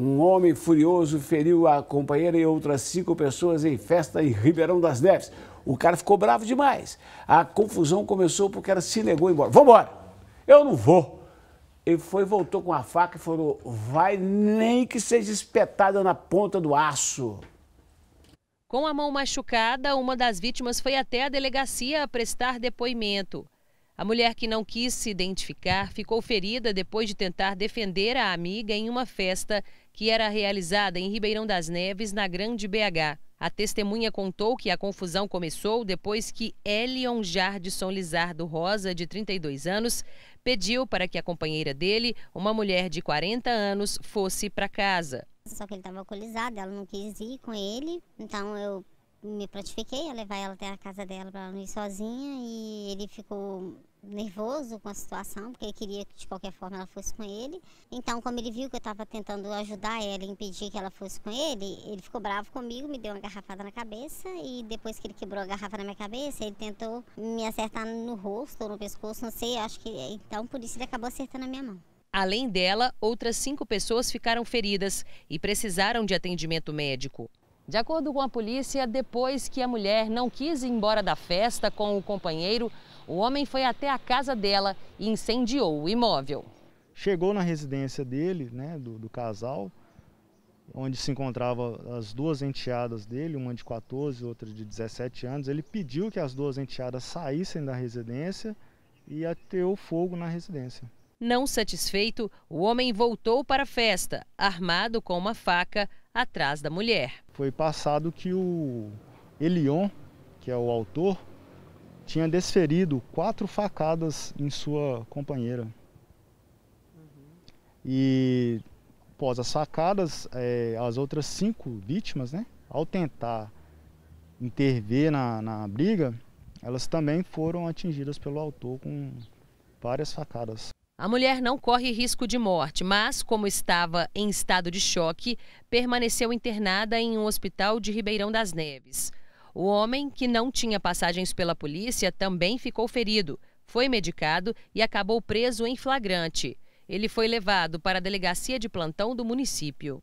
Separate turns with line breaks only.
Um homem furioso feriu a companheira e outras cinco pessoas em festa em Ribeirão das Neves. O cara ficou bravo demais. A confusão começou porque ela se negou a ir embora. Eu não vou. Ele foi, voltou com a faca e falou: vai nem que seja espetada na ponta do aço.
Com a mão machucada, uma das vítimas foi até a delegacia a prestar depoimento. A mulher que não quis se identificar ficou ferida depois de tentar defender a amiga em uma festa que era realizada em Ribeirão das Neves, na Grande BH. A testemunha contou que a confusão começou depois que Elion Jardson Lizardo Rosa, de 32 anos, pediu para que a companheira dele, uma mulher de 40 anos, fosse para casa.
Só que ele estava alcoolizado, ela não quis ir com ele, então eu me prontifiquei a levar ela até a casa dela para ela não ir sozinha e ele ficou nervoso com a situação, porque ele queria que de qualquer forma ela fosse com ele. Então, como ele viu que eu estava tentando ajudar ela e impedir que ela fosse com ele, ele ficou bravo comigo, me deu uma garrafada na cabeça e depois que ele quebrou a garrafa na minha cabeça, ele tentou me acertar no rosto ou no pescoço, não sei, acho que então por isso ele acabou acertando a minha mão.
Além dela, outras cinco pessoas ficaram feridas e precisaram de atendimento médico. De acordo com a polícia, depois que a mulher não quis ir embora da festa com o companheiro, o homem foi até a casa dela e incendiou o imóvel.
Chegou na residência dele, né, do, do casal, onde se encontravam as duas enteadas dele, uma de 14 e outra de 17 anos. Ele pediu que as duas enteadas saíssem da residência e ateou fogo na residência.
Não satisfeito, o homem voltou para a festa, armado com uma faca, atrás da mulher.
Foi passado que o Elion, que é o autor, tinha desferido quatro facadas em sua companheira. E após as facadas, é, as outras cinco vítimas, né, ao tentar intervir na, na briga, elas também foram atingidas pelo autor com várias facadas.
A mulher não corre risco de morte, mas, como estava em estado de choque, permaneceu internada em um hospital de Ribeirão das Neves. O homem, que não tinha passagens pela polícia, também ficou ferido, foi medicado e acabou preso em flagrante. Ele foi levado para a delegacia de plantão do município.